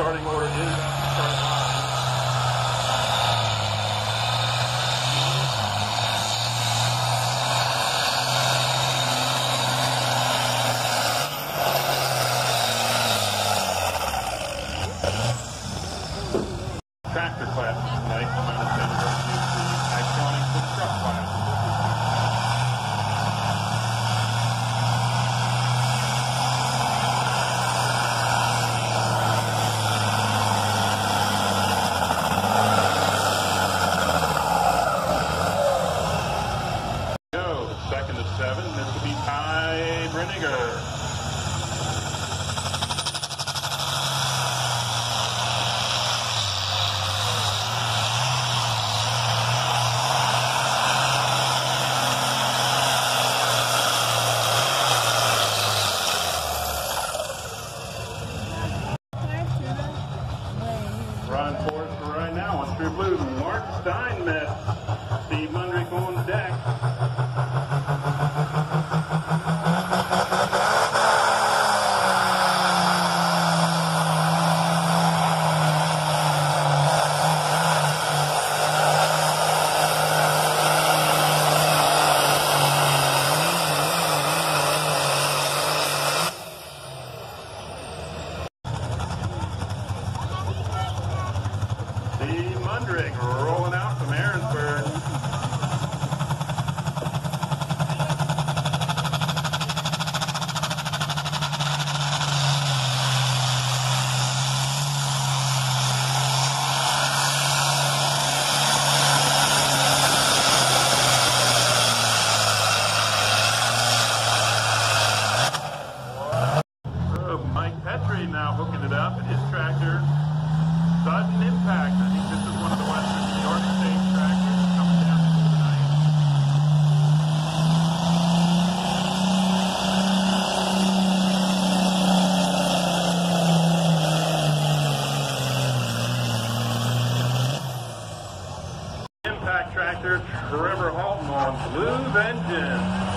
starting order is the line. Tractor class tonight. Second to seven. This will be Ty. Running forward for right now on True Blue. Mark Steinmetz. Steve Mundrick Mundrick rolling out from Aaronsburg. Mike Petrie now hooking it up in his tractor. Sudden impact. I think this is Impact tractor Trevor Halton on Blues engine.